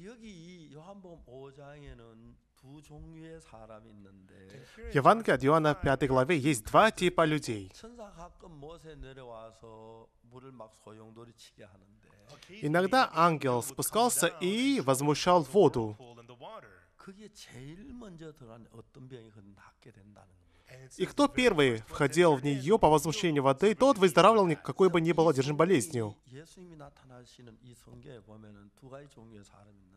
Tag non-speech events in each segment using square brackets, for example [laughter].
В Евангелии от Иоанна 5 главе есть два типа людей. 천사 가끔 못에 내려와서 물을 막 소용돌이 치게 하는데 Иногда ангел спускался и возмущал воду. 그게 제일 먼저 들어가는 어떤 병이 그 낫게 된다는 겁니다. И кто первый входил в нее по возмущению воды, тот выздоравливал, какой бы ни был одержим болезнью. 이 예수님이 나타나시는 이 성경에 보면은 두 가지 종류의 사람이 있는데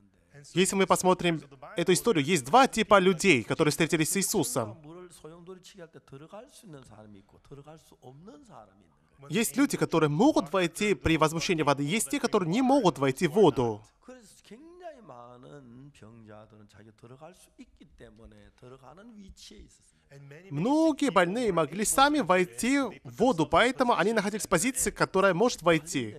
Если мы посмотрим эту историю, есть два типа людей, которые встретились с Иисусом. 물을 소용돌이 치게 할 때 들어갈 수 있는 사람이 있고 들어갈 수 없는 사람이 있는 거예요. Есть люди, которые могут войти при возмущении воды, есть те, которые не могут войти в воду. 그래서 굉장히 많은 병자들은 자기 들어갈 수 있기 때문에 들어가는 위치에 있었습니다. Многие больные могли сами войти в воду, поэтому они находились в позиции, которая может войти.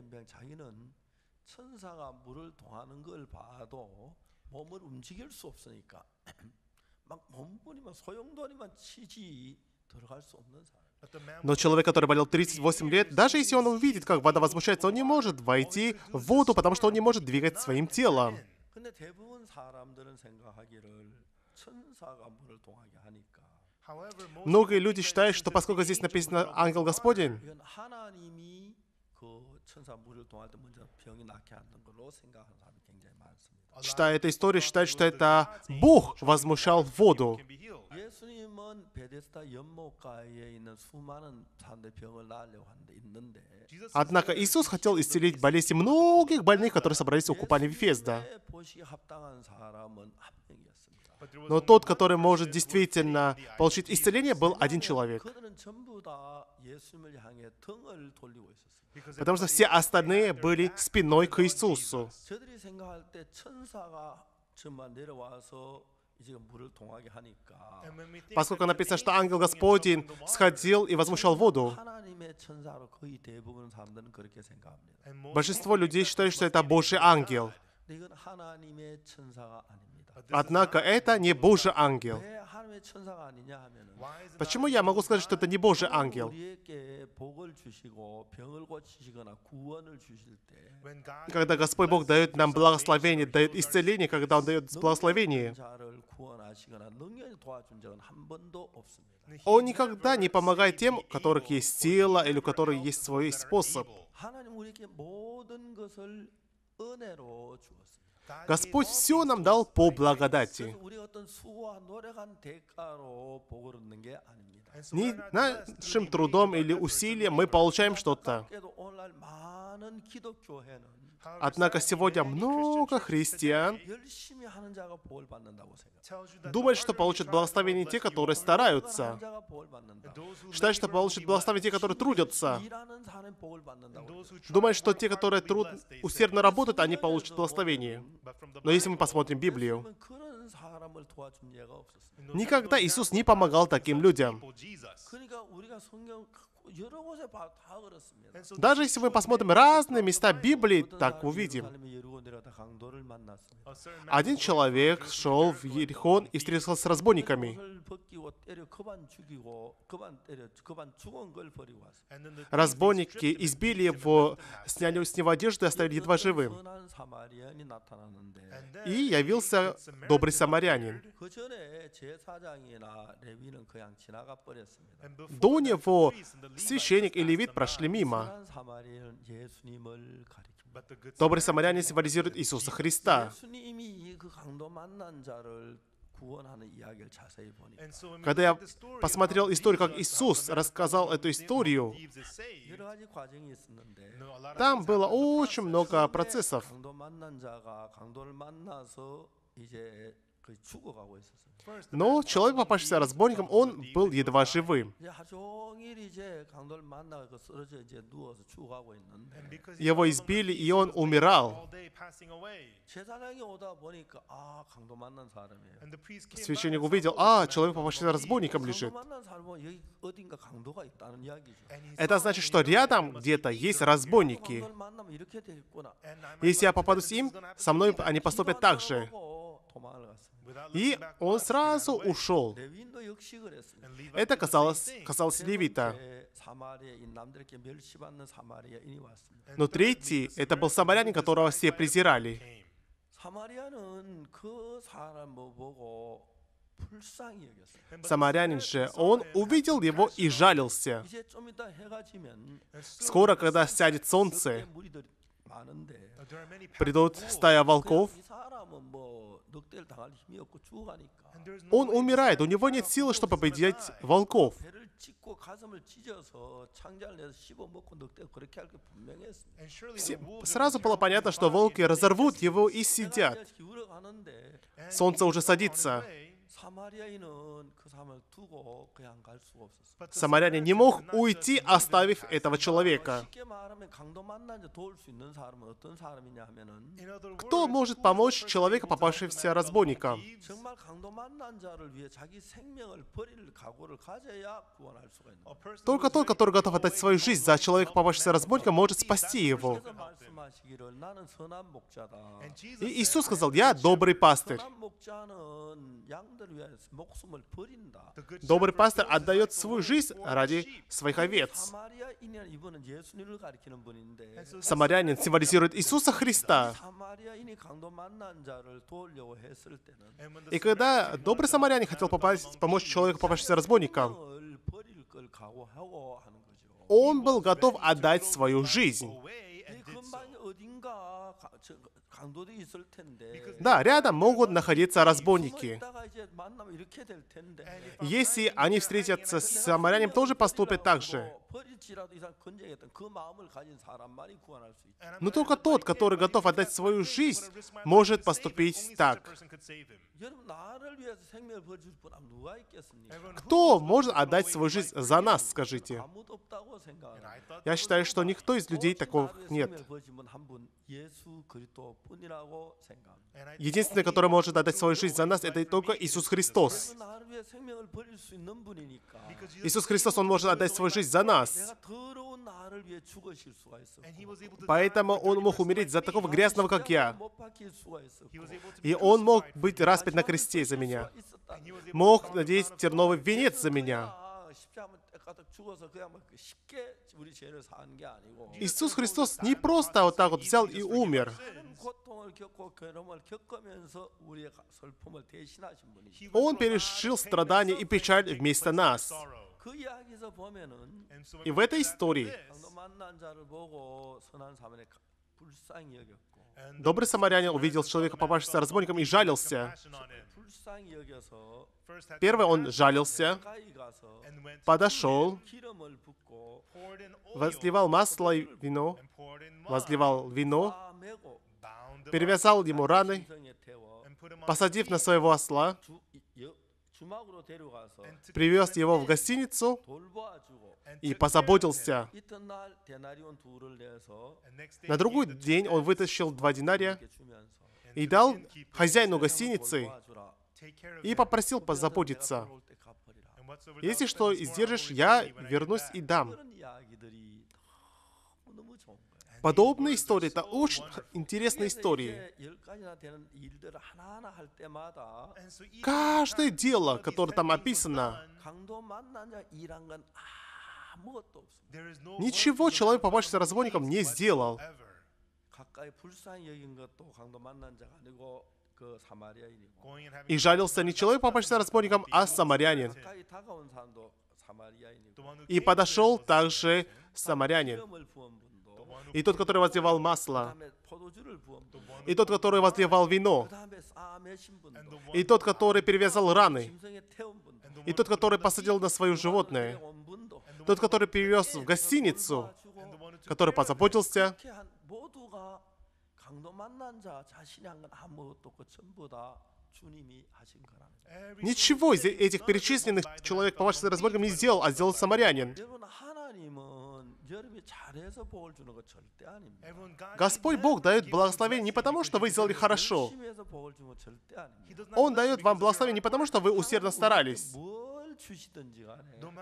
Но человек, который болел 38 лет, даже если он увидит, как вода возмущается, он не может войти в воду, потому что он не может двигать своим телом. Многие люди считают, что поскольку здесь написано «Ангел Господень», Читая эту историю, считают, что это Бог возмущал воду. Однако Иисус хотел исцелить болезни многих больных, которые собрались у купания Вифезда. Но тот, который может действительно получить исцеление, был один человек. Потому что все остальные были спиной к Иисусу. Поскольку написано, что ангел Господень сходил и возмущал воду, большинство людей считают, что это Божий ангел. Однако это не Божий ангел. Почему я могу сказать, что это не Божий ангел? Когда Господь Бог дает нам благословение, дает исцеление, когда Он дает благословение, Он никогда не помогает тем, у которых есть сила или у которых есть свой способ. Господь все нам дал по благодати. Не нашим трудом или усилием мы получаем что-то. Однако сегодня много христиан думают, что получат благословение те, которые стараются. Считают, что получат благословение те, которые трудятся. Думают, что те, которые труд... усердно работают, они получат благословение. Но если мы посмотрим Библию, никогда Иисус не помогал таким людям. Даже если мы посмотрим разные места Библии, так увидим. Один человек шел в Ерихон и встретился с разбойниками. Разбойники избили его, сняли с него одежду и оставили едва живым. И явился добрый самарянин. До него Священник и левит прошли мимо. Добрый самарянин символизирует Иисуса Христа. Когда я посмотрел историю, как Иисус рассказал эту историю, там было очень много процессов. Но человек, попавшийся разбойником, он был едва живым. Его избили, и он умирал. Священник увидел, а, человек, попавшийся разбойником, лежит. Это значит, что рядом где-то есть разбойники. Если я попадусь им, со мной они поступят так же. И он сразу ушел. Это касалось, касалось Левита. Но третий, это был самарянин, которого все презирали. Самарянин же, он увидел его и жалился. Скоро, когда сядет солнце, придут стая волков. Он умирает, у него нет силы, чтобы победить волков. Сразу было понятно, что волки разорвут его и сидят. Солнце уже садится. Самарянин не мог уйти, оставив этого человека. Кто может помочь человеку, попавшемуся разбойника? Только тот, который готов отдать свою жизнь за человека, попавшегося разбойника, может спасти его. И Иисус сказал, «Я добрый пастырь». Добрый пастор отдает свою жизнь ради своих овец. Самарянин символизирует Иисуса Христа. И когда добрый самарянин хотел попасть, помочь человеку попавшимся разбойникам, он был готов отдать свою жизнь. Да, рядом могут находиться разбойники. Если они встретятся с самарянем, тоже поступят так же. Но только тот, который готов отдать свою жизнь, может поступить так. Кто может отдать свою жизнь за нас, скажите? Я считаю, что никто из людей такого нет. Единственный, который может отдать свою жизнь за нас, это только Иисус Христос. Иисус Христос, Он может отдать свою жизнь за нас. Поэтому Он мог умереть за такого грязного, как я. И Он мог быть распят на кресте за меня. Мог надеть терновый венец за меня. Иисус Христос не просто вот так вот взял и умер. Он пережил страдания и печаль вместо нас. И в этой истории Добрый самарянин увидел человека, попавшегося разбойником, и жалился. Первый он жалился, подошел, возливал масло и вино, возливал вино, перевязал ему раны, посадив на своего осла, привез его в гостиницу и позаботился. На другой день он вытащил два динария и дал хозяину гостиницы и попросил позаботиться. Если что издержишь, я вернусь и дам. Подобные истории — это очень интересные истории. Каждое дело, которое там описано, Ничего человек, попавшийся разбойником, не сделал. И жалился не человек, попавшийся разбойником, а самарянин. И подошел также самарянин. И тот, который возливал масло. И тот, который возливал вино. И тот, который перевязал раны. И тот, который посадил на свое животное. Тот, который перевез в гостиницу, который позаботился. Ничего из этих перечисленных человек, по вашим разборкам, не сделал, а сделал самарянин. Господь Бог дает благословение не потому, что вы сделали хорошо. Он дает вам благословение не потому, что вы усердно старались.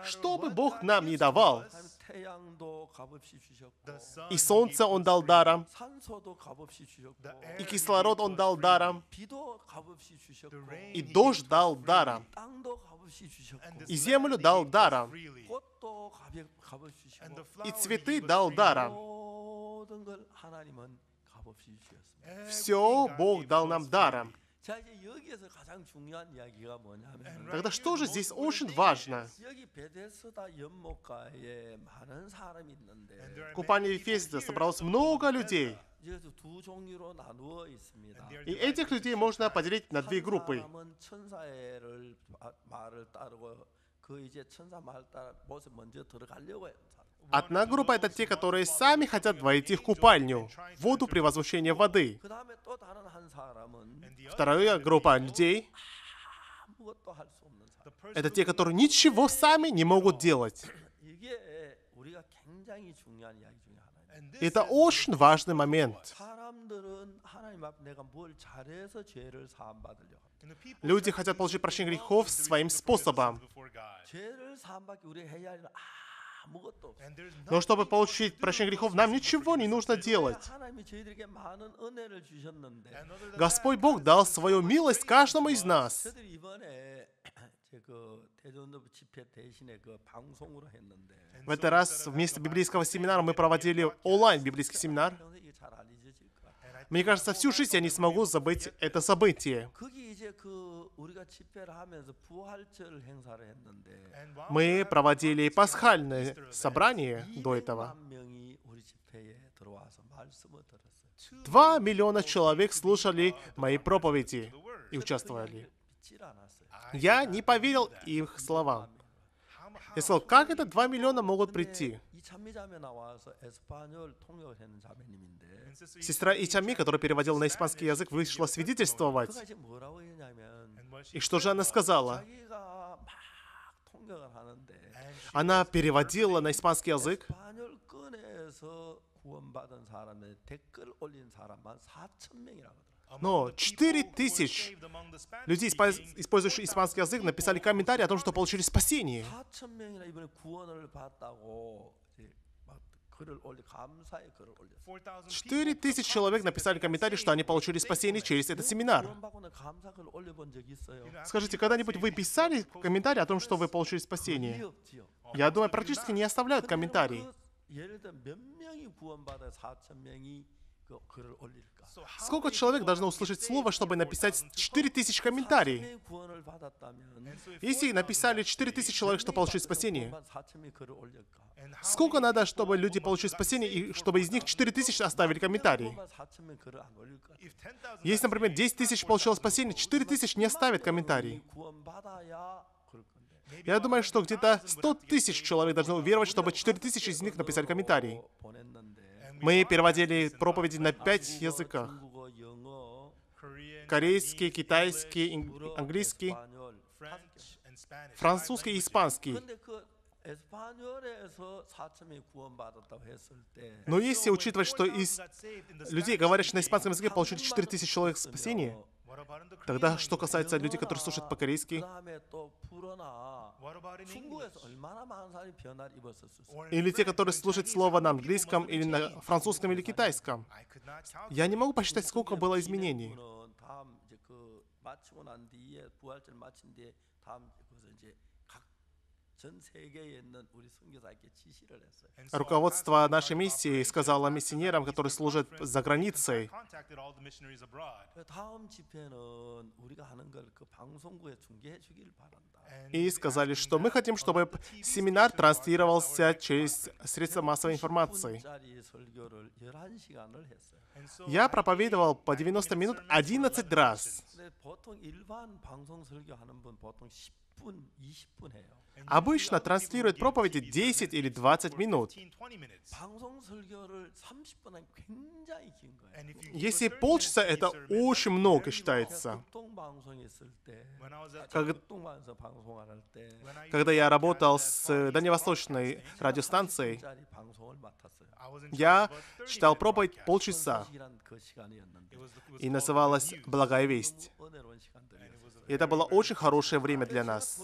Чтобы Бог нам не давал, и солнце Он дал даром, и кислород Он дал даром, и дождь дал даром, и землю дал даром, и цветы дал даром. Все Бог дал нам даром. Тогда что же здесь очень важно? В купании собралось много людей. И этих людей можно поделить на две группы. Одна группа — это те, которые сами хотят войти в купальню, в воду возвышении воды. Вторая группа людей — это те, которые ничего сами не могут делать. Это очень важный момент. Люди хотят получить прощение грехов своим способом. Но чтобы получить прощение грехов, нам ничего не нужно делать. Господь Бог дал свою милость каждому из нас. [coughs] В этот раз вместо библейского семинара мы проводили онлайн библейский семинар. Мне кажется, всю жизнь я не смогу забыть это событие. Мы проводили пасхальное собрание до этого. Два миллиона человек слушали мои проповеди и участвовали. Я не поверил их словам. Я сказал, как это два миллиона могут прийти? Сестра Ичами, которая переводила на испанский язык, вышла свидетельствовать. И что же она сказала? Она переводила на испанский язык. Но 4 тысяч людей, использующих испанский язык, написали комментарии о том, что получили спасение. Четыре тысячи человек написали комментарий, что они получили спасение через этот семинар. Скажите, когда-нибудь вы писали комментарий о том, что вы получили спасение? Я думаю, практически не оставляют комментарий. Сколько человек должно услышать слово, чтобы написать 4000 комментариев? Если написали 4000 человек, чтобы получить спасение, сколько надо, чтобы люди получили спасение, и чтобы из них 4000 оставили комментарии? Если, например, 10 тысяч получило спасение, 4000 не оставят комментарии. Я думаю, что где-то 100 тысяч человек должно уверовать, чтобы 4 тысячи из них написали комментарии. Мы переводили проповеди на пять языках. Корейский, китайский, английский, французский и испанский. Но если учитывать, что из людей, говорящих на испанском языке, получили 4000 человек спасения, Тогда, что касается людей, которые слушают по-корейски, или те, которые слушают слово на английском, или на французском, или китайском, я не могу посчитать, сколько было изменений. Руководство нашей миссии сказало миссионерам, которые служат за границей, и сказали, что мы хотим, чтобы семинар транслировался через средства массовой информации. Я проповедовал по 90 минут 11 раз. Обычно транслирует проповеди 10 или 20 минут. Если полчаса, это очень много считается. Когда я работал с дальневосточной радиостанцией, я читал проповедь полчаса, и называлась «Благая весть». И это было очень хорошее время для нас.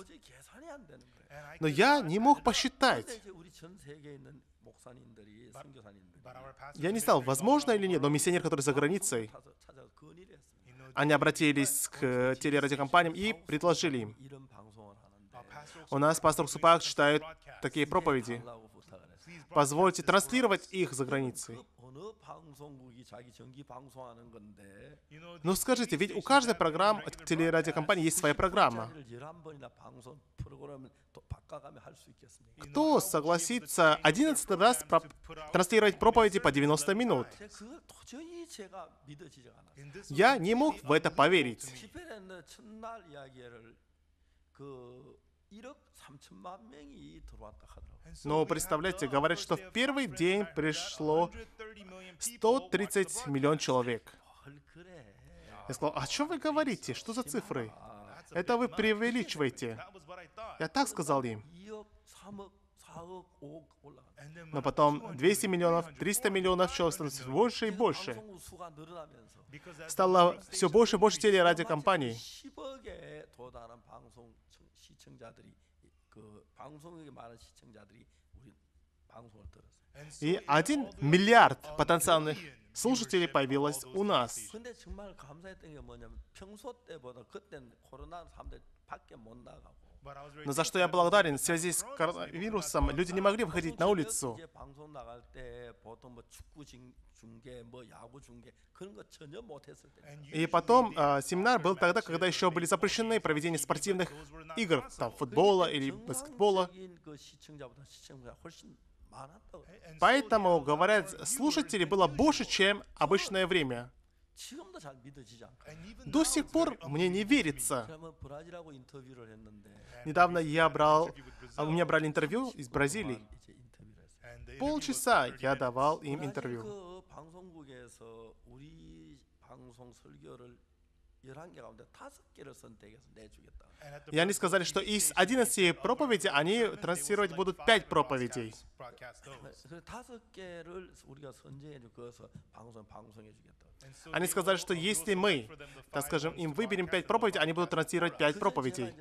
Но я не мог посчитать. Я не знал, возможно или нет, но миссионер, который за границей, они обратились к э, телерадиокомпаниям и предложили им. У нас пастор Супак читает такие проповеди. Позвольте транслировать их за границей. Но ну, скажите, ведь у каждой программы, телерадиокомпании есть своя [laughs] программа. Кто согласится 11 раз про транслировать проповеди по 90 минут? Я не мог в это поверить. Но представляете, говорят, что в первый день пришло 130 миллион человек. Я сказал, "А что вы говорите? Что за цифры? Это вы преувеличиваете. Я так сказал им. Но потом 200 миллионов, 300 миллионов человек становится больше и больше. Стало все больше и больше телерадиокомпаний. И 1 миллиард потенциальных слушателей появилось у нас. Но за что я благодарен, в связи с коронавирусом люди не могли выходить на улицу. И потом, семинар был тогда, когда еще были запрещены проведение спортивных игр, там, футбола или баскетбола. Поэтому, говорят, слушателей было больше, чем обычное время. До сих пор мне не верится. Недавно я брал, а у меня брали интервью из Бразилии. Полчаса я давал им интервью. И они сказали, что из 11 проповедей они транслировать будут 5 проповедей. [laughs] Они сказали, что если мы, так скажем, им выберем 5 проповедей, они будут транслировать 5 проповедей.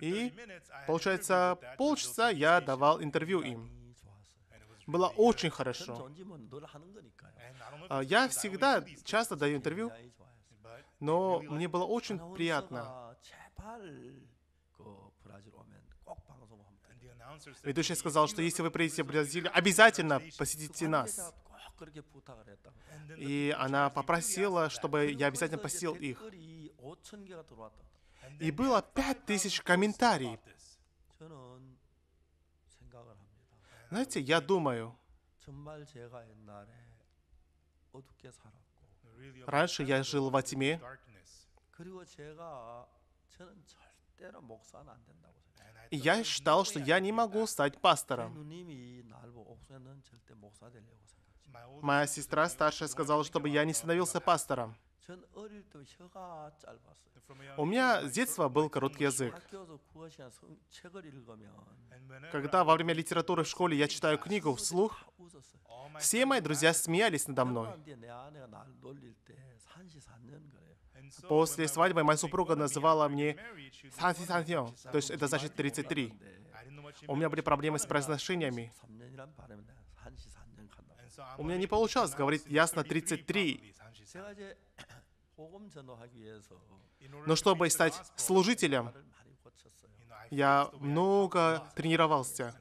И, получается, полчаса я давал интервью им было очень хорошо. А, я всегда часто даю интервью, но мне было очень приятно. Ведущий сказал, что если вы приедете в Бразилию, обязательно посетите нас. И она попросила, чтобы я обязательно посетил их. И было пять тысяч комментариев Знаете, я думаю, раньше я жил во тьме, и я считал, что я не могу стать пастором. Моя сестра старшая сказала, чтобы я не становился пастором. У меня с детства был короткий язык. Когда во время литературы в школе я читаю книгу вслух, все мои друзья смеялись надо мной. После свадьбы моя супруга называла мне Санси Сансио, то есть это значит 33. У меня были проблемы с произношениями. У меня не получалось говорить ясно 33. [coughs] Но чтобы стать служителем, я много тренировался.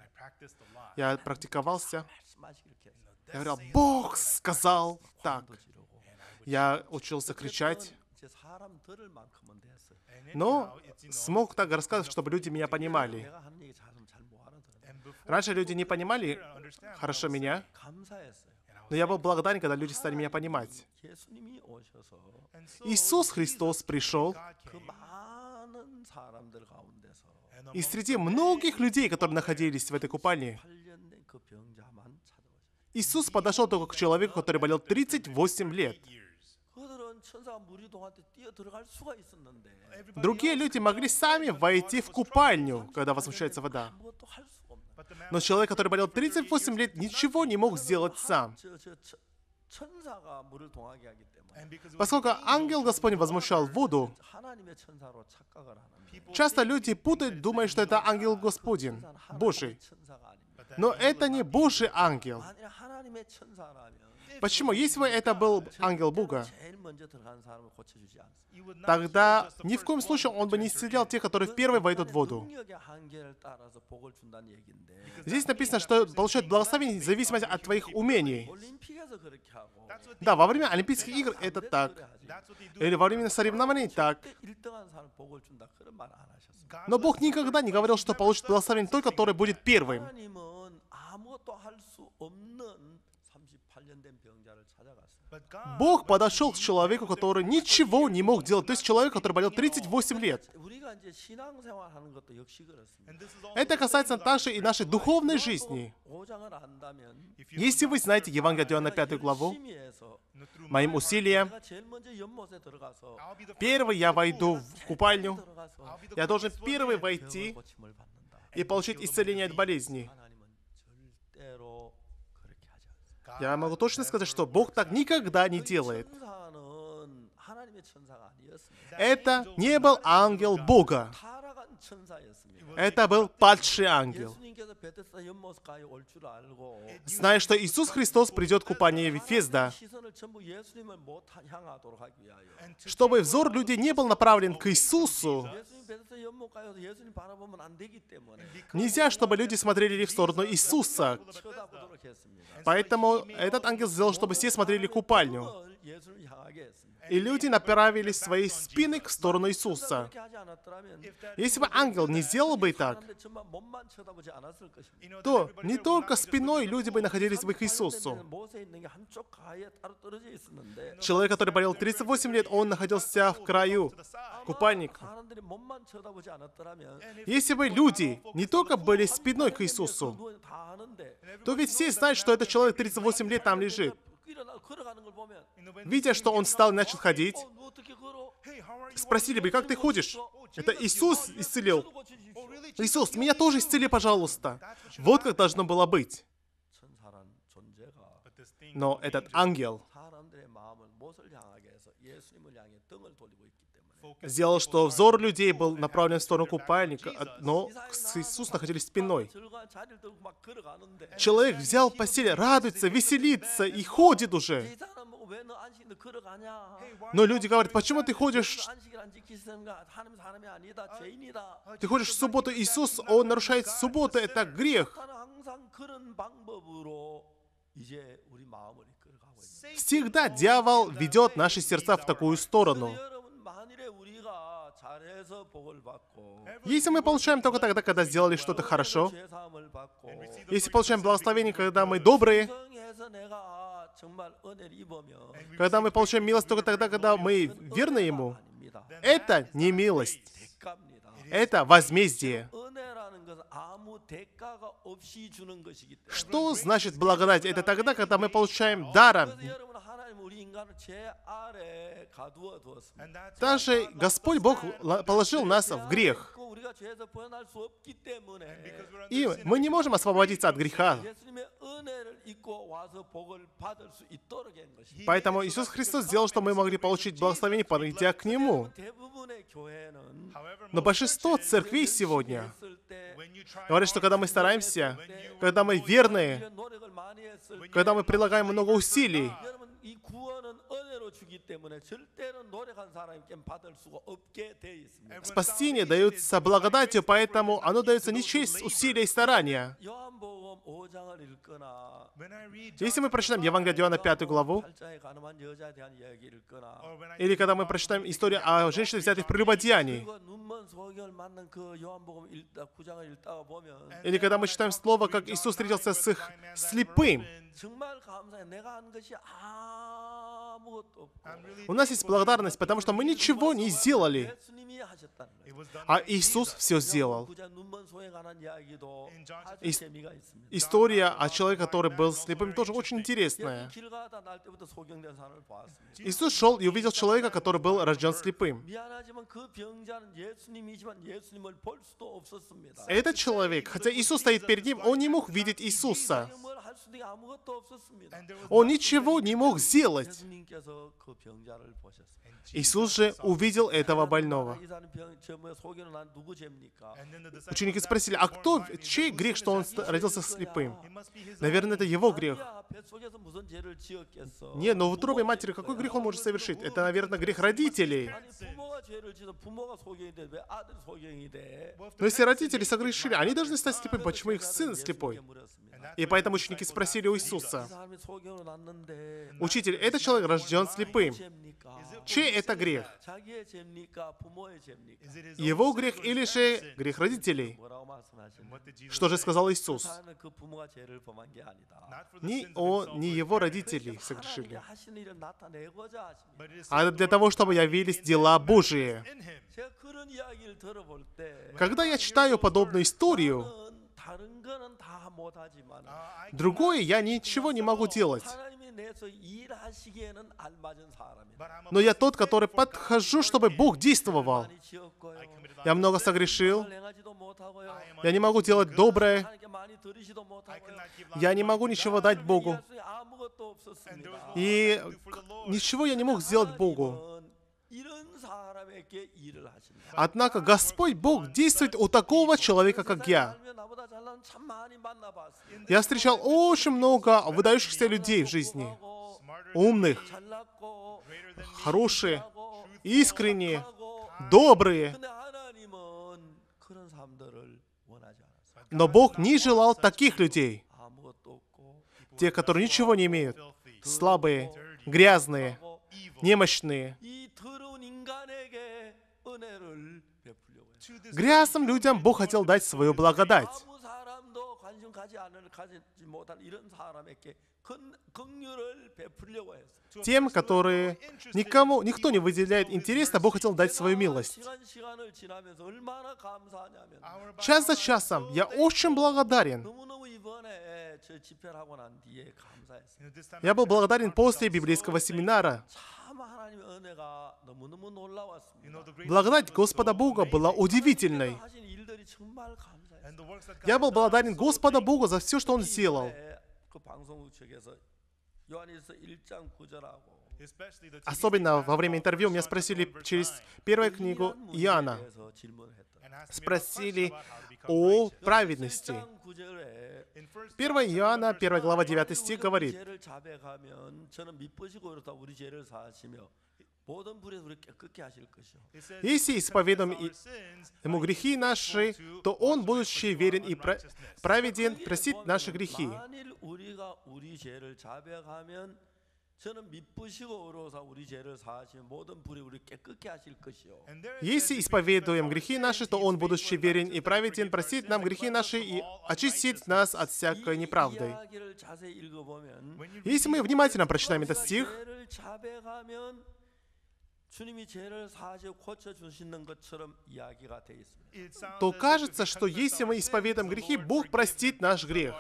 Я практиковался. Я говорил, «А Бог сказал так. Я учился кричать. Но смог так рассказывать, чтобы люди меня понимали. Раньше люди не понимали хорошо меня, но я был благодарен, когда люди стали меня понимать. Иисус Христос пришел м-м. М-м. И среди многих людей, которые находились в этой купальне, Иисус подошел только к человеку, который болел 38 лет. Другие люди могли сами войти в купальню, когда возмущается вода. Но человек, который болел 38 лет, ничего не мог сделать сам. Поскольку ангел Господень возмущал воду, часто люди путают, думая, что это ангел Господень, Божий. Но это не Божий ангел. Почему? Если бы это был ангел Бога, тогда ни в коем случае он бы не исцелял тех, которые в первой войдут в воду. Здесь написано, что получают благословение в зависимости от твоих умений. Да, во время Олимпийских игр это так. Или во время соревнований так. Но Бог никогда не говорил, что получит благословение тот, который будет первым. Бог подошел к человеку, который ничего не мог делать. То есть человек, который болел 38 лет. Это касается также и нашей духовной жизни. Если вы знаете Евангелие на 5 главу, моим усилием, первый я войду в купальню, я должен первый войти и получить исцеление от болезни. Я могу точно сказать, что Бог так никогда не делает. Это не был ангел Бога. Это был падший ангел. Зная, что Иисус Христос придет к купанию Вифезда, чтобы взор людей не был направлен к Иисусу, нельзя, чтобы люди смотрели в сторону Иисуса. Поэтому этот ангел сделал, чтобы все смотрели купальню и люди направили свои спины к сторону Иисуса. Если бы ангел не сделал бы так, то не только спиной люди бы находились бы к Иисусу. Человек, который болел 38 лет, он находился в краю, купальник. Если бы люди не только были спиной к Иисусу, то ведь все знают, что этот человек 38 лет там лежит. Видя, что он встал и начал ходить, спросили бы, как ты ходишь? Это Иисус исцелил. Иисус, меня тоже исцели, пожалуйста. Вот как должно было быть. Но этот ангел сделал, что взор людей был направлен в сторону купальника, но с Иисус находились спиной. Человек взял постель, радуется, веселится и ходит уже. Но люди говорят, почему ты ходишь... Ты ходишь в субботу, Иисус, Он нарушает субботу, это грех. Всегда дьявол ведет наши сердца в такую сторону. Если мы получаем только тогда, когда сделали что-то хорошо, если получаем благословение, когда мы добрые, когда мы получаем милость только тогда, когда мы верны Ему, это не милость. Это возмездие. Что значит благодать? Это тогда, когда мы получаем даром, также Господь Бог положил нас в грех. И мы не можем освободиться от греха. Поэтому Иисус Христос сделал, что мы могли получить благословение, подойдя к Нему. Но большинство церквей сегодня говорят, что когда мы стараемся, когда мы верные, когда мы прилагаем много усилий, 때문에 절대로 노력한 사람에게 받을 수가 없게 돼 있습니다. спасение дается благодатью, поэтому оно дается не через усилия и старания. 요한복음 5장을 읽거나 Если мы прочитаем Евангелие Иоанна 5 главу, или когда мы прочитаем историю о женщине, взятой в прелюбодеянии, или когда мы читаем слово, как Иисус встретился с их слепым, у нас есть благодарность, потому что мы ничего не сделали, а Иисус все сделал история о человеке, который был слепым, тоже очень интересная. Иисус шел и увидел человека, который был рожден слепым. Этот человек, хотя Иисус стоит перед ним, он не мог видеть Иисуса. Он ничего не мог сделать. Иисус же увидел этого больного. Ученики спросили, а кто, чей грех, что он родился слепым? слепым. Наверное, это его грех. Не, но в утробе матери какой грех он может совершить? Это, наверное, грех родителей. Но если родители согрешили, они должны стать слепыми. Почему их сын слепой? И поэтому ученики спросили у Иисуса, «Учитель, этот человек рожден слепым. Чей это грех? Его грех или же грех родителей?» Что же сказал Иисус? Ни он, ни его родители согрешили, а для того, чтобы явились дела Божии. Когда я читаю подобную историю, Другое я ничего не могу делать. Но я тот, который подхожу, чтобы Бог действовал. Я много согрешил, я не могу делать доброе. Я не могу ничего дать Богу. И ничего я не мог сделать Богу. Однако Господь Бог действует у такого человека, как я. Я встречал очень много выдающихся людей в жизни. Умных, хорошие, искренние, добрые. Но Бог не желал таких людей. Те, которые ничего не имеют. Слабые, грязные, немощные. Грязным людям Бог хотел дать свою благодать. Тем, которые никому, никто не выделяет интереса, Бог хотел дать свою милость. Час за часом я очень благодарен. Я был благодарен после библейского семинара. Благодать Господа Бога была удивительной. Я был благодарен Господа Бога за все, что Он сделал. 이번에 그 방송국 측에서 요한일서 1장 9절하고 Особенно во время интервью меня спросили через первую книгу Иоанна. Спросили о праведности. 1 Иоанна, 1 глава, 9 стих говорит, 죄를 자백하면 저는 미쁘시고 그렇다 우리 죄를 사하시며 모든 불에서 우리 깨끗게 하실 것이요. если исповедуем и- Ему грехи наши, то Он, будучи верен и пра- праведен, простит наши грехи. 만일 우리가 우리 죄를 자백하면 저는 미쁘시고 의로사 우리 죄를 사하시며 모든 불에 우리 깨끗게 하실 것이요. Если исповедуем грехи наши, то Он, будучи верен и праведен, простит нам грехи наши и очистит нас от всякой 이 неправды. 이야기를 자세히 읽어보면 Если мы внимательно прочитаем этот 우리가 стих, 죄를 자백하면 주님이 죄를 사하시고 고쳐 주시는 것처럼 이야기가 돼 있습니다. то кажется, что если мы исповедуем грехи, Бог простит наш грех.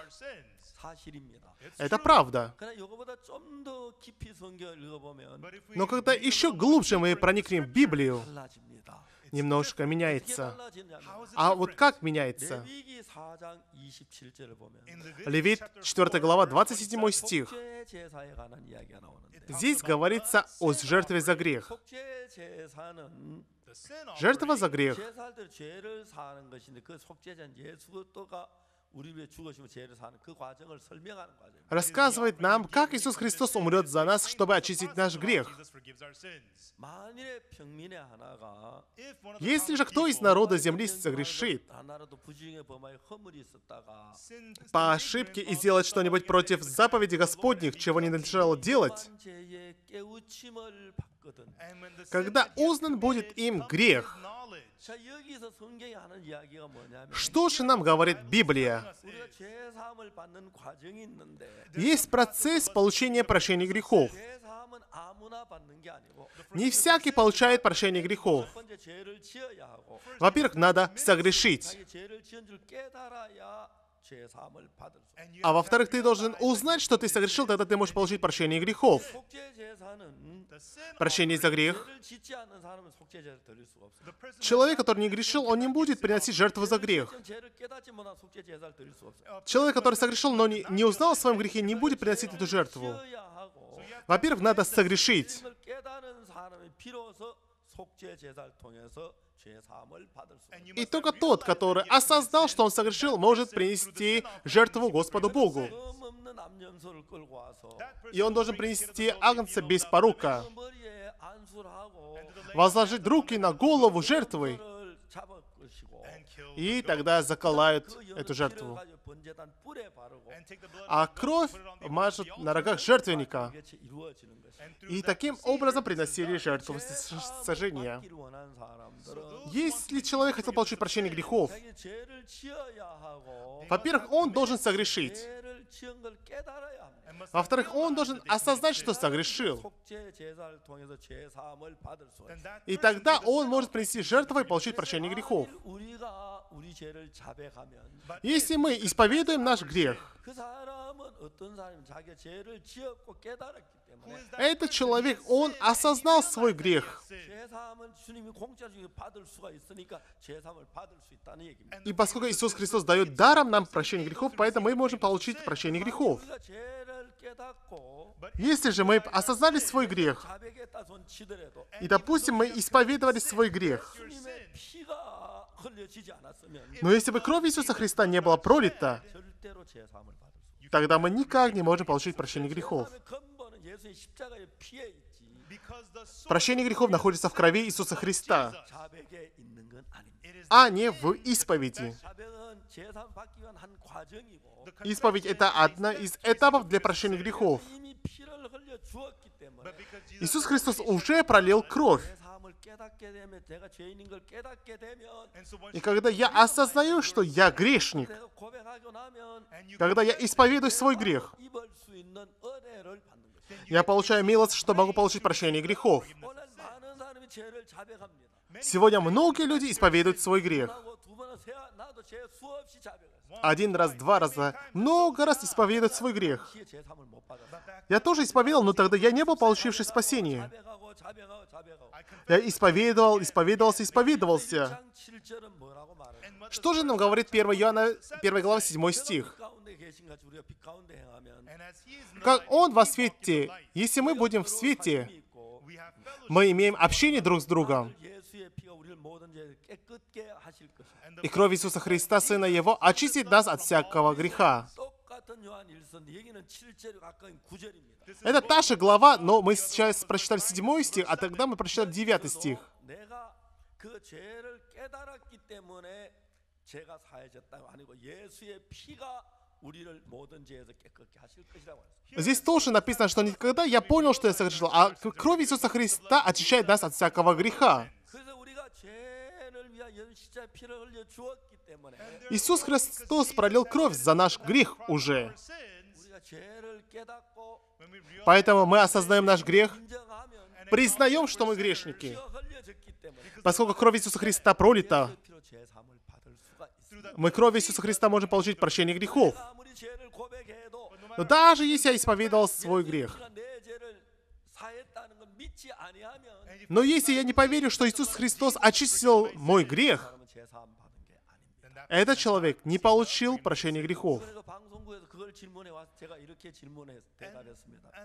Это правда. Но когда еще глубже мы проникнем в Библию, немножко меняется. А вот как меняется? Левит 4 глава 27 стих. Здесь говорится о жертве за грех. Жертва за грех рассказывает нам, как Иисус Христос умрет за нас, чтобы очистить наш грех. Если же кто из народа земли согрешит по ошибке и сделать что-нибудь против заповеди Господних, чего не начало делать, когда узнан будет им грех, что же нам говорит Библия? Есть процесс получения прощения грехов. Не всякий получает прощение грехов. Во-первых, надо согрешить. А во-вторых, ты должен узнать, что ты согрешил, тогда ты можешь получить прощение грехов. Прощение за грех. Человек, который не грешил, он не будет приносить жертву за грех. Человек, который согрешил, но не, не узнал о своем грехе, не будет приносить эту жертву. Во-первых, надо согрешить. И только тот, который осознал, что он согрешил, может принести жертву Господу Богу. И он должен принести агнца без порука, возложить руки на голову жертвы, и тогда заколают эту жертву а кровь мажут на рогах жертвенника. И таким образом приносили жертву сожжения. Если человек хотел получить прощение грехов, во-первых, он должен согрешить. Во-вторых, он должен осознать, что согрешил. И тогда он может принести жертву и получить прощение грехов. Если мы исповедуем наш грех, этот человек, он осознал свой грех. И поскольку Иисус Христос дает даром нам прощение грехов, поэтому мы можем получить прощение грехов. Если же мы осознали свой грех, и, допустим, мы исповедовали свой грех, но если бы кровь Иисуса Христа не была пролита, тогда мы никак не можем получить прощение грехов. Прощение грехов находится в крови Иисуса Христа, а не в исповеди. Исповедь — это одна из этапов для прощения грехов. Иисус Христос уже пролил кровь. И когда я осознаю, что я грешник, когда я исповедую свой грех, я получаю милость, что могу получить прощение грехов. Сегодня многие люди исповедуют свой грех. Один раз, два раза, много раз исповедуют свой грех. Я тоже исповедовал, но тогда я не был получивший спасение. Я исповедовал, исповедовался, исповедовался. Что же нам говорит 1 Иоанна, 1 глава, 7 стих? Как Он во свете. Если мы будем в свете, мы имеем общение друг с другом. И кровь Иисуса Христа, Сына Его, очистит нас от всякого греха. Это та же глава, но мы сейчас прочитали седьмой стих, а тогда мы прочитали девятый стих. 제가 Здесь тоже написано, что никогда я понял, что я согрешил, а кровь Иисуса Христа очищает нас от всякого греха. Иисус Христос пролил кровь за наш грех уже. Поэтому мы осознаем наш грех, признаем, что мы грешники. Поскольку кровь Иисуса Христа пролита, мы кровью Иисуса Христа можем получить прощение грехов. Но даже если я исповедовал свой грех, но если я не поверю, что Иисус Христос очистил мой грех, этот человек не получил прощения грехов.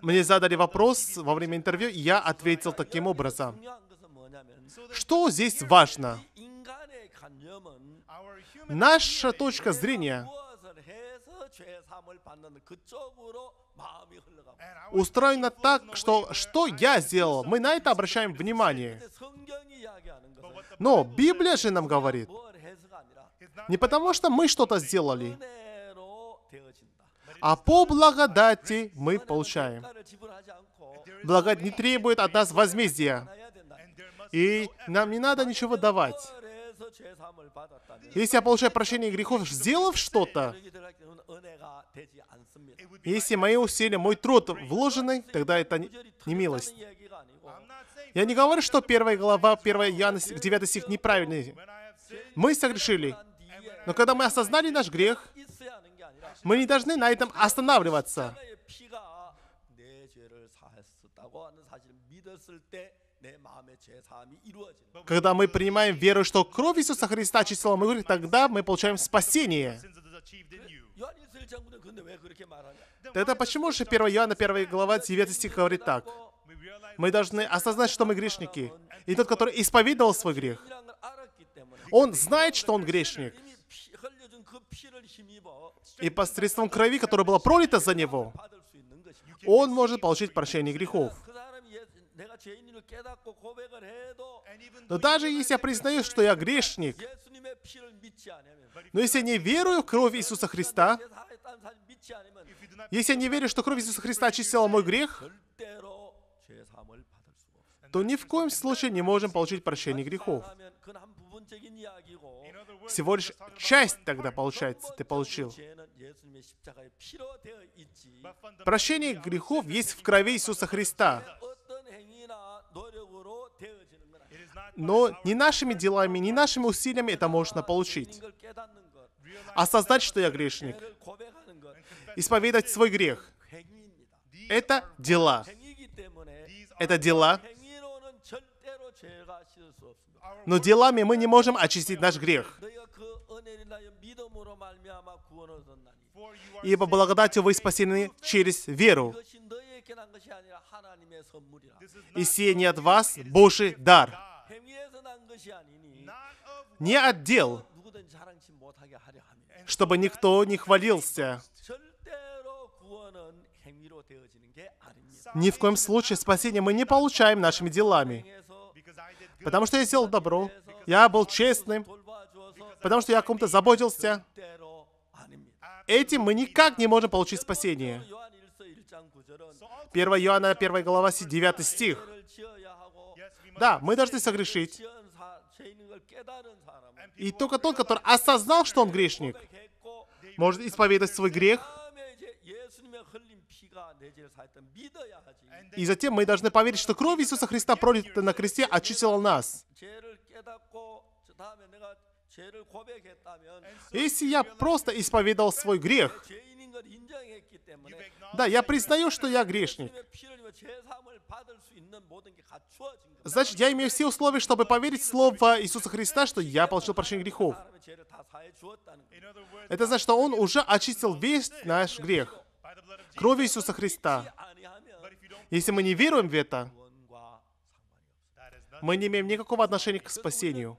Мне задали вопрос во время интервью, и я ответил таким образом. Что здесь важно? Наша точка зрения устроена так, что что я сделал, мы на это обращаем внимание. Но Библия же нам говорит, не потому что мы что-то сделали, а по благодати мы получаем. Благодать не требует от нас возмездия, и нам не надо ничего давать. Если я получаю прощение грехов, сделав что-то, если мои усилия, мой труд вложены, тогда это не милость. Я не говорю, что первая глава, первая Иоанна, 9 стих неправильный. Мы согрешили. Но когда мы осознали наш грех, мы не должны на этом останавливаться. Когда мы принимаем веру, что кровь Иисуса Христа чистила мой грех, тогда мы получаем спасение. Тогда почему же 1 Иоанна 1 глава 9 стих говорит так? Мы должны осознать, что мы грешники. И тот, который исповедовал свой грех, он знает, что он грешник. И посредством крови, которая была пролита за него, он может получить прощение грехов. Но даже если я признаю, что я грешник, но если я не верую в кровь Иисуса Христа, если я не верю, что кровь Иисуса Христа очистила мой грех, то ни в коем случае не можем получить прощение грехов. Всего лишь часть тогда, получается, ты получил. Прощение грехов есть в крови Иисуса Христа. Но не нашими делами, не нашими усилиями это можно получить. Осознать, что я грешник. Исповедать свой грех. Это дела. Это дела. Но делами мы не можем очистить наш грех. Ибо благодатью вы спасены через веру. И сие не от вас Божий дар. Не от дел, чтобы никто не хвалился. Ни в коем случае спасение мы не получаем нашими делами. Потому что я сделал добро, я был честным, потому что я о ком-то заботился. Этим мы никак не можем получить спасение. 1 Иоанна, 1 глава, 9 стих. Да, мы должны согрешить. И только тот, который осознал, что он грешник, может исповедать свой грех. И затем мы должны поверить, что кровь Иисуса Христа, пролита на кресте, очистила нас. Если я просто исповедал свой грех, да, я признаю, что я грешник. Значит, я имею все условия, чтобы поверить в Слово Иисуса Христа, что я получил прощение грехов. Это значит, что Он уже очистил весь наш грех кровью Иисуса Христа. Если мы не веруем в это, мы не имеем никакого отношения к спасению.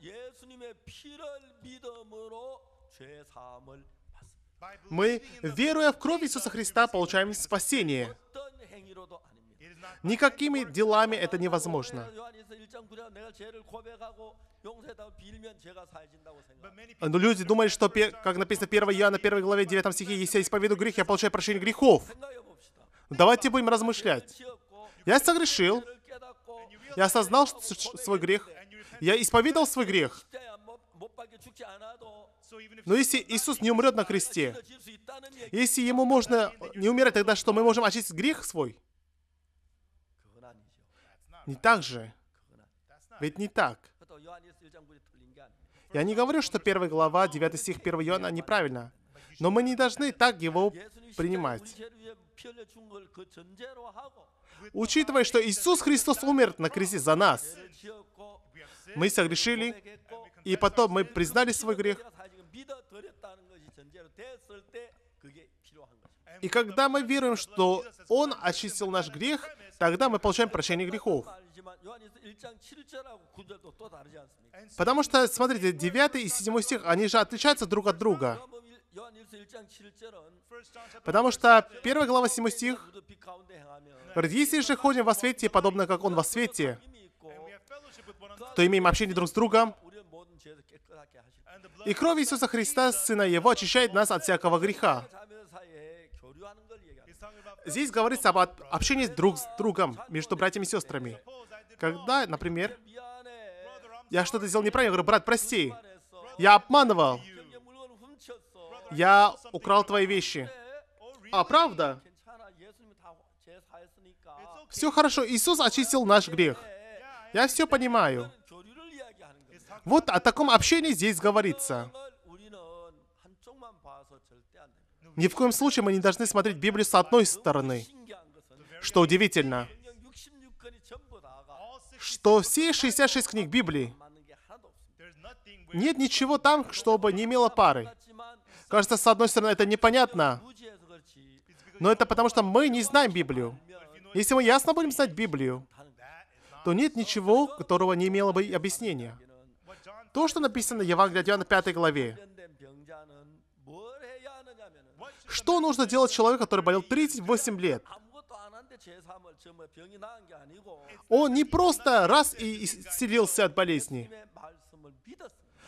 Мы, веруя в кровь Иисуса Христа, получаем спасение. Никакими делами это невозможно. Но люди думают, что, как написано 1 Иоанна 1 главе 9 стихе, если я исповедую грех, я получаю прощение грехов. Давайте будем размышлять. Я согрешил, я осознал свой грех, я исповедовал свой грех. Но если Иисус не умрет на кресте, если Ему можно не умирать, тогда что, мы можем очистить грех свой? Не так же. Ведь не так. Я не говорю, что 1 глава, 9 стих 1 Иоанна неправильно. Но мы не должны так его принимать. Учитывая, что Иисус Христос умер на кресте за нас, мы согрешили, и потом мы признали свой грех. И когда мы веруем, что Он очистил наш грех, тогда мы получаем прощение грехов. Потому что, смотрите, 9 и 7 стих, они же отличаются друг от друга. Потому что 1 глава 7 стих говорит, «Если же ходим во свете, подобно как Он во свете, то имеем общение друг с другом, и кровь Иисуса Христа, Сына Его, очищает нас от всякого греха». Здесь говорится об общении друг с другом, между братьями и сестрами. Когда, например, я что-то сделал неправильно, я говорю, брат, прости, я обманывал, я украл твои вещи. А, правда? Все хорошо, Иисус очистил наш грех. Я все понимаю. Вот о таком общении здесь говорится. Ни в коем случае мы не должны смотреть Библию с одной стороны. Что удивительно, что все 66 книг Библии, нет ничего там, чтобы не имело пары. Кажется, с одной стороны, это непонятно, но это потому, что мы не знаем Библию. Если мы ясно будем знать Библию, то нет ничего, которого не имело бы объяснения то, что написано в Евангелии от Иоанна 5 главе. Что нужно делать человеку, который болел 38 лет? Он не просто раз и исцелился от болезни.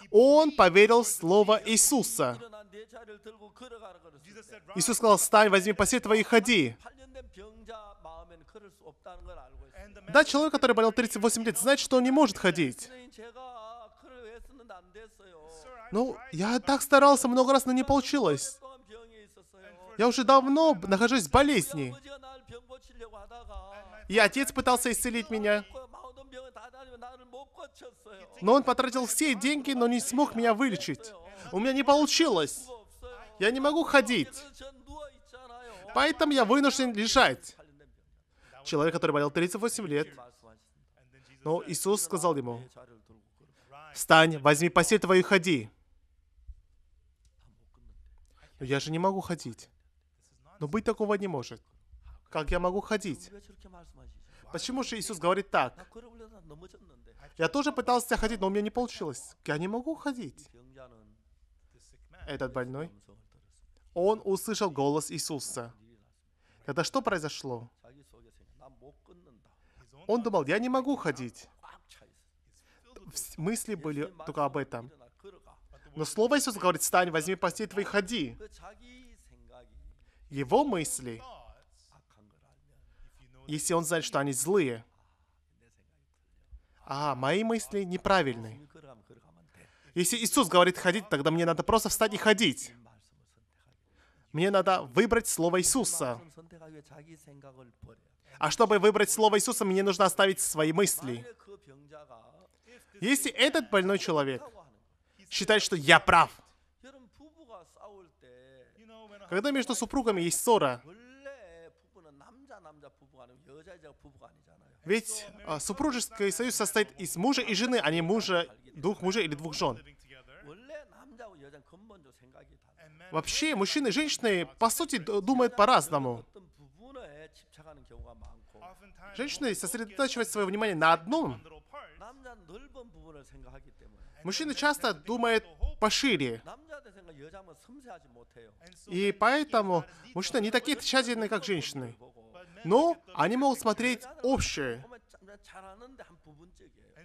Он поверил в слово Иисуса. Иисус сказал, «Встань, возьми посеть твои и ходи». Да, человек, который болел 38 лет, знает, что он не может ходить. Ну, я так старался, много раз, но не получилось. Я уже давно нахожусь в болезни. И отец пытался исцелить меня. Но он потратил все деньги, но не смог меня вылечить. У меня не получилось. Я не могу ходить. Поэтому я вынужден лежать. Человек, который болел 38 лет. Но Иисус сказал ему, «Встань, возьми постель твою и ходи». Но я же не могу ходить. Но быть такого не может. Как я могу ходить? Почему же Иисус говорит так? Я тоже пытался ходить, но у меня не получилось. Я не могу ходить. Этот больной, он услышал голос Иисуса. Тогда что произошло? Он думал, я не могу ходить. Мысли были только об этом. Но слово Иисус говорит, «Стань, возьми постель твою, ходи». Его мысли, если он знает, что они злые, а, мои мысли неправильные. Если Иисус говорит ходить, тогда мне надо просто встать и ходить. Мне надо выбрать Слово Иисуса. А чтобы выбрать Слово Иисуса, мне нужно оставить свои мысли. Если этот больной человек считать, что я прав. Когда между супругами есть ссора, ведь а, супружеский союз состоит из мужа и жены, а не мужа, двух мужей или двух жен. Вообще, мужчины и женщины, по сути, думают по-разному. Женщины сосредотачивают свое внимание на одном, Мужчина часто думает пошире. И поэтому мужчины не такие тщательные, как женщины. Но они могут смотреть общее.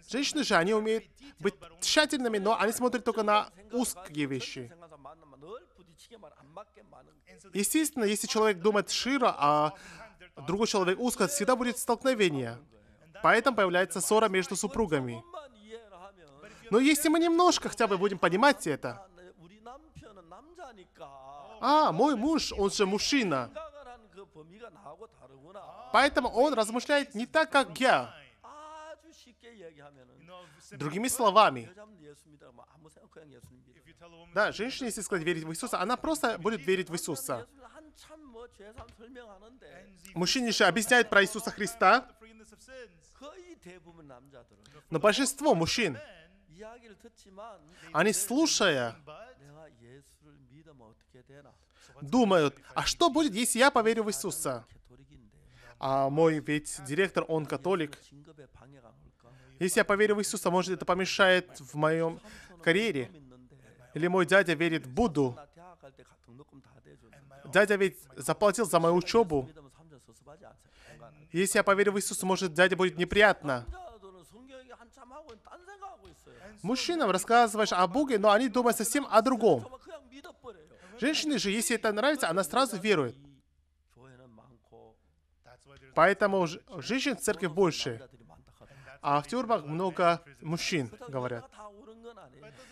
Женщины же, они умеют быть тщательными, но они смотрят только на узкие вещи. Естественно, если человек думает широ, а другой человек узко, всегда будет столкновение. Поэтому появляется ссора между супругами. Но если мы немножко хотя бы будем понимать это. А, мой муж, он же мужчина. Поэтому он размышляет не так, как я. Другими словами, да, женщина, если сказать верить в Иисуса, она просто будет верить в Иисуса. Мужчины же объясняют про Иисуса Христа, но большинство мужчин они, слушая, думают, а что будет, если я поверю в Иисуса? А мой ведь директор, он католик. Если я поверю в Иисуса, может, это помешает в моем карьере. Или мой дядя верит в Будду. Дядя ведь заплатил за мою учебу. Если я поверю в Иисуса, может, дядя будет неприятно. Мужчинам рассказываешь о Боге, но они думают совсем о другом. Женщины же, если это нравится, она сразу верует. Поэтому женщин в церкви больше. А в тюрьмах много мужчин, говорят.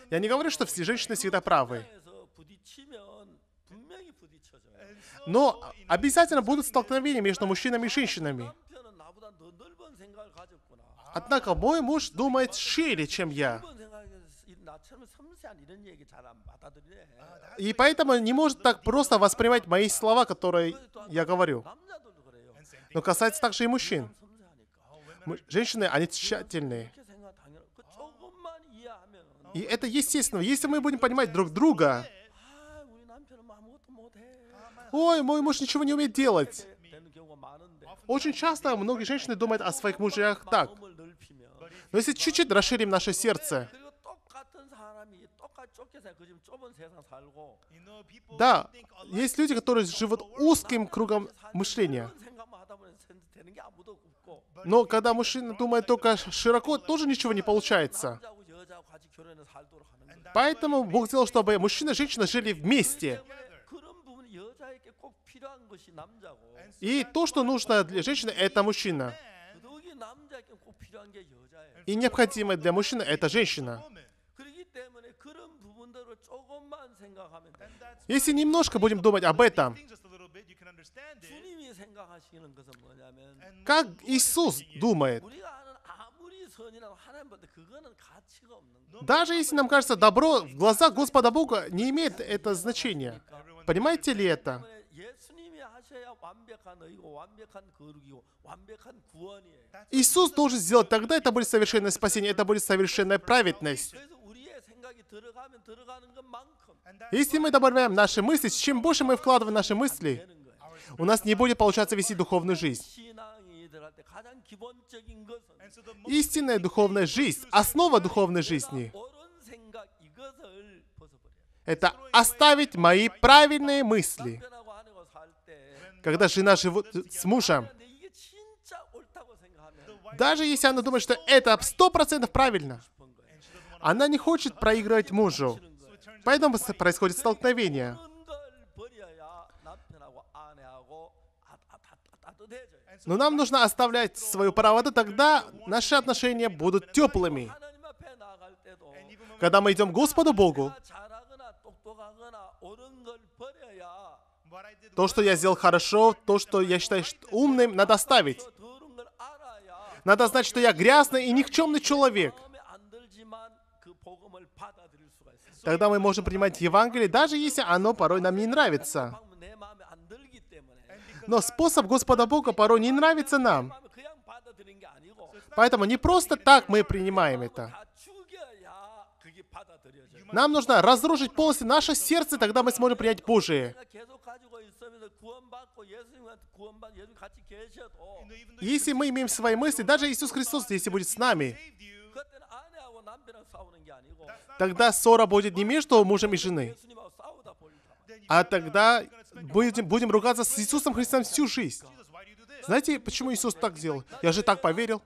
Я не говорю, что все женщины всегда правы. Но обязательно будут столкновения между мужчинами и женщинами. Однако мой муж думает шире, чем я. И поэтому не может так просто воспринимать мои слова, которые я говорю. Но касается также и мужчин. Женщины, они тщательные. И это естественно. Если мы будем понимать друг друга, ой, мой муж ничего не умеет делать. Очень часто многие женщины думают о своих мужьях так. Но если чуть-чуть расширим наше сердце, да, есть люди, которые живут узким кругом мышления. Но когда мужчина думает только широко, тоже ничего не получается. Поэтому Бог сделал, чтобы мужчина и женщина жили вместе. И то, что нужно для женщины, это мужчина. И необходимая для мужчины — это женщина. Если немножко будем думать об этом, как Иисус думает, даже если нам кажется добро, в глазах Господа Бога не имеет это значения. Понимаете ли это? Иисус должен сделать. тогда, это будет совершенное спасение, это будет совершенная праведность. Если мы добавляем наши мысли, чем больше мы вкладываем наши мысли, у нас не будет получаться вести духовную жизнь. Истинная духовная жизнь, основа духовной жизни — это оставить мои правильные мысли — когда жена живут с мужем, даже если она думает, что это сто процентов правильно, она не хочет проигрывать мужу. Поэтому происходит столкновение. Но нам нужно оставлять свою правоту, тогда наши отношения будут теплыми. Когда мы идем к Господу Богу, то, что я сделал хорошо, то, что я считаю умным, надо оставить. Надо знать, что я грязный и никчемный человек. Тогда мы можем принимать Евангелие, даже если оно порой нам не нравится. Но способ Господа Бога порой не нравится нам. Поэтому не просто так мы принимаем это. Нам нужно разрушить полностью наше сердце, тогда мы сможем принять Божие. Если мы имеем свои мысли, даже Иисус Христос, если будет с нами, тогда ссора будет не между мужем и женой, а тогда будем, будем ругаться с Иисусом Христом всю жизнь. Знаете, почему Иисус так сделал? Я же так поверил.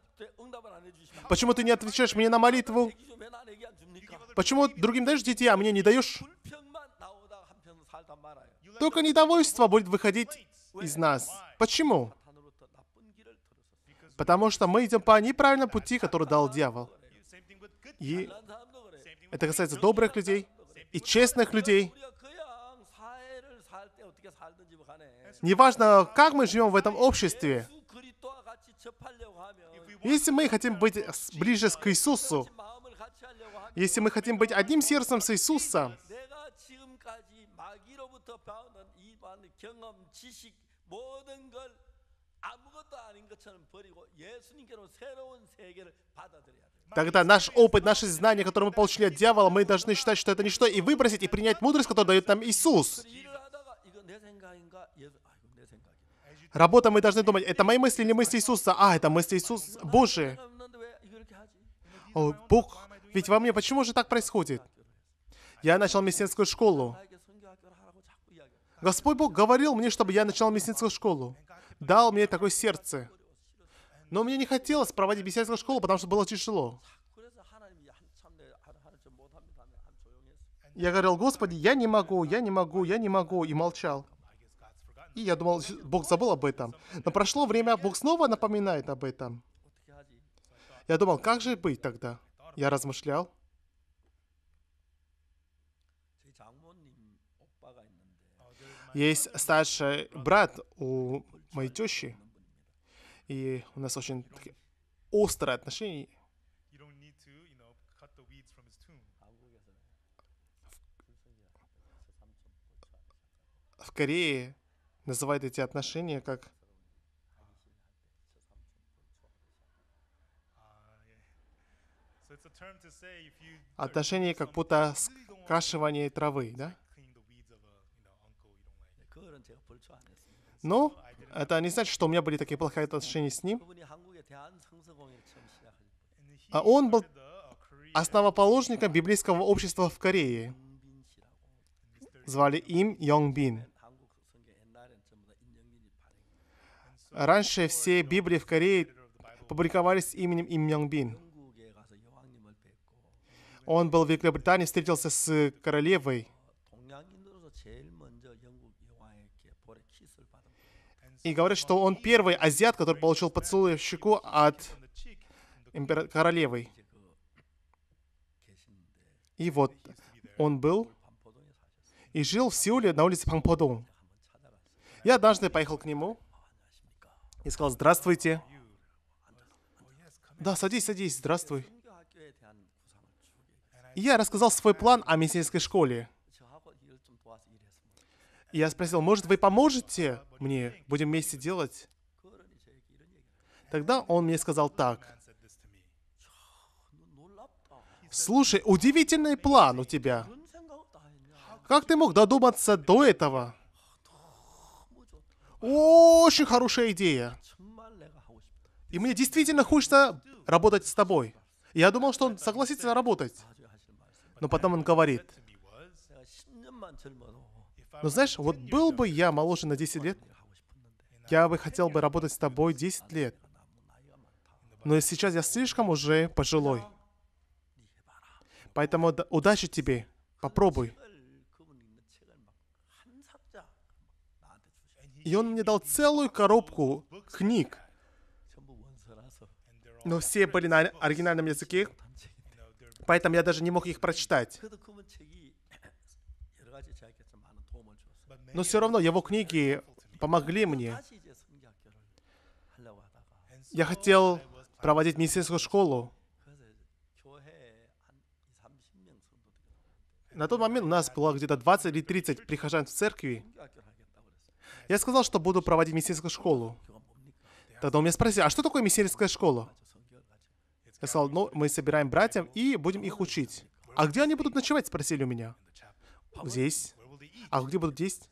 Почему ты не отвечаешь мне на молитву? Почему другим даешь детей, а мне не даешь? Только недовольство будет выходить из нас. Почему? Потому что мы идем по неправильному пути, который дал дьявол. И это касается добрых людей и честных людей. Неважно, как мы живем в этом обществе. Если мы хотим быть ближе к Иисусу, если мы хотим быть одним сердцем с Иисусом, Тогда наш опыт, наши знания, которые мы получили от дьявола, мы должны считать, что это ничто, и выбросить, и принять мудрость, которую дает нам Иисус. Работа мы должны думать, это мои мысли или мысли Иисуса? А, это мысли Иисуса. Боже! О, Бог ведь во мне почему же так происходит? Я начал мессианскую школу. Господь Бог говорил мне, чтобы я начал мессианскую школу. Дал мне такое сердце. Но мне не хотелось проводить мессианскую школу, потому что было тяжело. Я говорил, Господи, я не могу, я не могу, я не могу, и молчал. И я думал, Бог забыл об этом. Но прошло время, Бог снова напоминает об этом. Я думал, как же быть тогда? я размышлял. Есть старший брат у моей тещи, и у нас очень острые отношения. В Корее называют эти отношения как Отношение как будто скашивание травы, да? Но это не значит, что у меня были такие плохие отношения с ним. А он был основоположником библейского общества в Корее. Звали им Йонгбин. Раньше все Библии в Корее публиковались именем Им Йонгбин. Он был в Великобритании, встретился с королевой. И говорит, что он первый азиат, который получил поцелуй в щеку от импер... королевы. И вот он был и жил в Сеуле на улице Пангподон. Я однажды поехал к нему и сказал, здравствуйте. Да, садись, садись, здравствуй. Я рассказал свой план о мессийской школе. Я спросил, может, вы поможете мне? Будем вместе делать? Тогда он мне сказал так. Слушай, удивительный план у тебя. Как ты мог додуматься до этого? Очень хорошая идея. И мне действительно хочется работать с тобой. Я думал, что он согласится работать. Но потом он говорит, "Ну, знаешь, вот был бы я моложе на 10 лет, я бы хотел бы работать с тобой 10 лет. Но сейчас я слишком уже пожилой. Поэтому удачи тебе. Попробуй. И он мне дал целую коробку книг. Но все были на оригинальном языке, поэтому я даже не мог их прочитать. [clears throat] Но все равно его книги помогли мне. Я хотел проводить медицинскую школу. На тот момент у нас было где-то 20 или 30 прихожан в церкви. Я сказал, что буду проводить медицинскую школу. Тогда он меня спросил, а что такое медицинская школа? Я сказал, ну, мы собираем братьям и будем их учить. А где они будут ночевать, спросили у меня. Здесь. А где будут есть?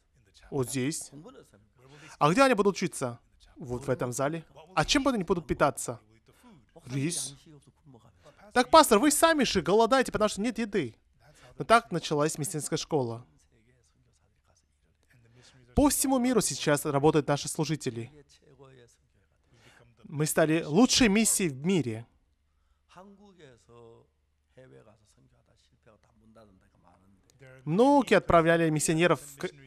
Вот здесь. А где они будут учиться? Вот в этом зале. А чем они будут питаться? Рис. Так, пастор, вы сами же голодаете, потому что нет еды. Но так началась миссионерская школа. По всему миру сейчас работают наши служители. Мы стали лучшей миссией в мире. Многие отправляли миссионеров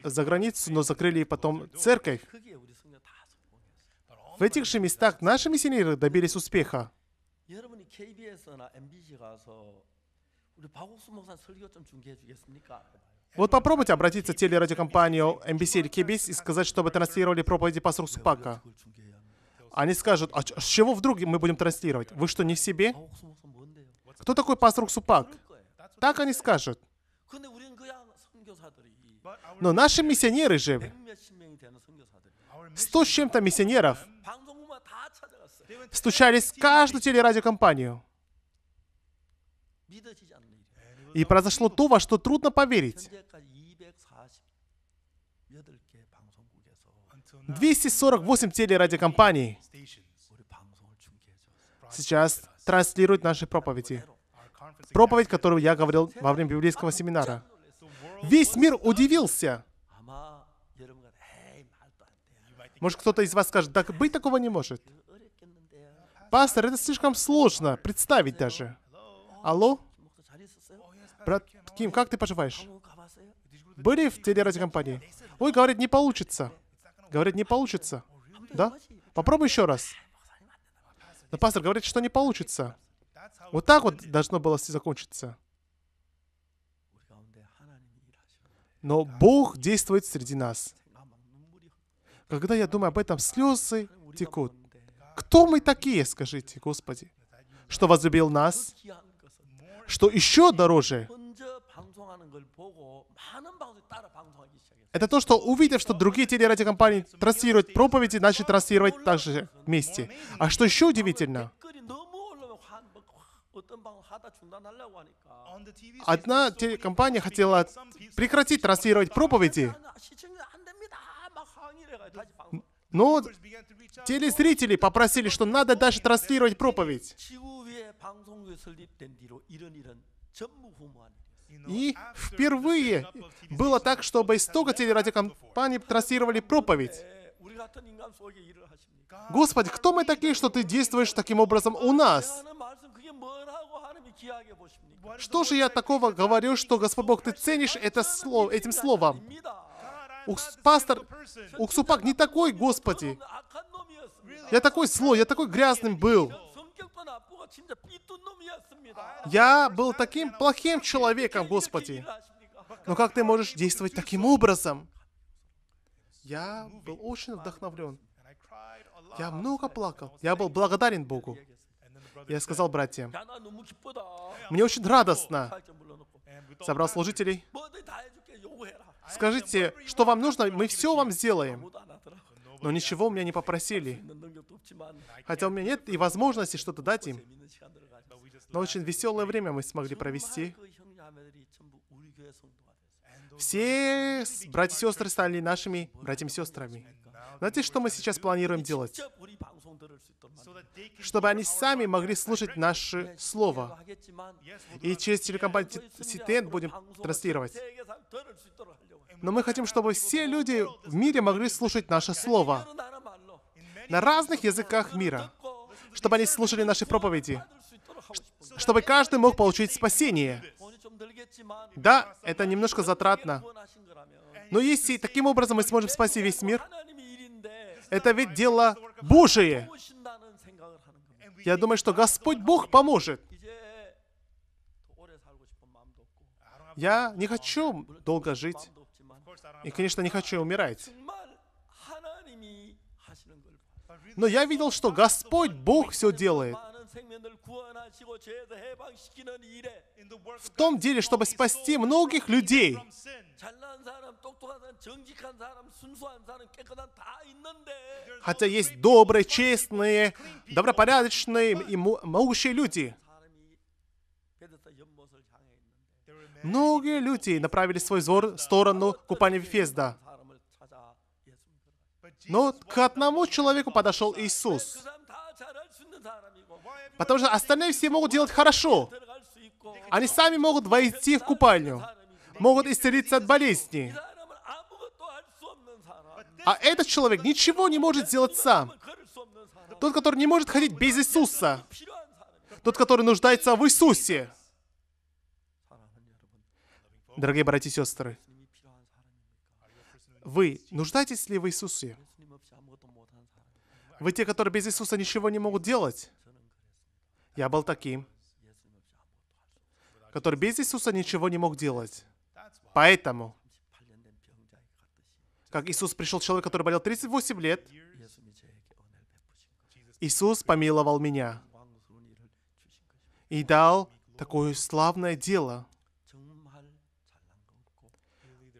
за границу, но закрыли потом церковь. В этих же местах наши миссионеры добились успеха. Вот попробуйте обратиться в телерадиокомпанию MBC или KBS и сказать, чтобы транслировали проповеди пастора Супака. Они скажут, а с чего вдруг мы будем транслировать? Вы что, не в себе? Кто такой пастор Супак? Так они скажут. Но наши миссионеры живы. Сто с чем-то миссионеров стучались в каждую телерадиокомпанию. И произошло то, во что трудно поверить. 248 телерадиокомпаний сейчас транслируют наши проповеди. Проповедь, которую я говорил во время библейского семинара. Весь мир удивился. Может, кто-то из вас скажет, так быть такого не может. Пастор, это слишком сложно представить даже. Алло? Брат Ким, как ты поживаешь? Были в телерадиокомпании? Ой, говорит, не получится. говорит, не получится. Да? Попробуй еще раз. Но пастор говорит, что не получится. Вот так вот должно было закончиться. но Бог действует среди нас. Когда я думаю об этом, слезы текут. Кто мы такие, скажите, Господи? Что возлюбил нас? Что еще дороже? Это то, что увидев, что другие телерадиокомпании транслируют проповеди, начали транслировать также вместе. А что еще удивительно? Одна телекомпания хотела прекратить транслировать проповеди, но телезрители попросили, что надо дальше транслировать проповедь. И впервые было так, чтобы столько телерадиокомпаний транслировали проповедь. Господь, кто мы такие, что Ты действуешь таким образом у нас? Что же я такого говорю, что Господь Бог, ты ценишь это слово, этим словом? Укс, пастор Уксупак не такой, Господи. Я такой злой, я такой грязным был. Я был таким плохим человеком, Господи. Но как ты можешь действовать таким образом? Я был очень вдохновлен. Я много плакал. Я был благодарен Богу. Я сказал братьям, ну, мне очень радостно. Ну, ну. Эм, Собрал служителей. Скажите, что вам нужно, мы все вам сделаем. Но ничего у меня не попросили. Хотя у меня нет и возможности что-то дать им. Но очень веселое время мы смогли провести. Все братья и сестры стали нашими братьями и сестрами. Знаете, что мы сейчас планируем делать? чтобы они сами могли слушать наше слово. И через телекомпанию CTN будем транслировать. Но мы хотим, чтобы все люди в мире могли слушать наше слово на разных языках мира, чтобы они слушали наши проповеди, чтобы каждый мог получить спасение. Да, это немножко затратно. Но если таким образом мы сможем спасти весь мир, это ведь дело Божие. Я думаю, что Господь Бог поможет. Я не хочу долго жить. И, конечно, не хочу умирать. Но я видел, что Господь Бог все делает в том деле, чтобы спасти многих людей. Хотя есть добрые, честные, добропорядочные и могущие люди. Многие люди направили свой взор в сторону купания Вифезда. Но к одному человеку подошел Иисус – Потому что остальные все могут делать хорошо. Они сами могут войти в купальню. Могут исцелиться от болезни. А этот человек ничего не может сделать сам. Тот, который не может ходить без Иисуса. Тот, который нуждается в Иисусе. Дорогие братья и сестры, вы нуждаетесь ли в Иисусе? Вы те, которые без Иисуса ничего не могут делать? Я был таким, который без Иисуса ничего не мог делать. Поэтому, как Иисус пришел человек, который болел 38 лет, Иисус помиловал меня и дал такое славное дело.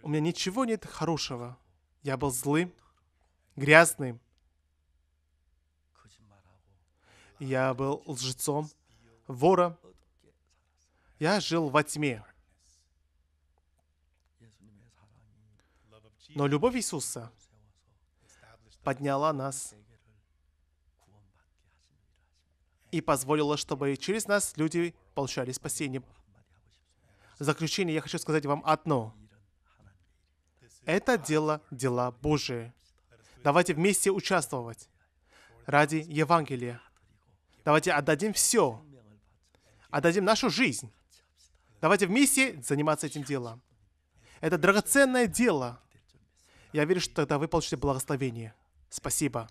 У меня ничего нет хорошего. Я был злым, грязным, Я был лжецом, вором. Я жил во тьме. Но любовь Иисуса подняла нас и позволила, чтобы через нас люди получали спасение. В заключение я хочу сказать вам одно. Это дело дела Божие. Давайте вместе участвовать ради Евангелия, Давайте отдадим все. Отдадим нашу жизнь. Давайте вместе заниматься этим делом. Это драгоценное дело. Я верю, что тогда вы получите благословение. Спасибо.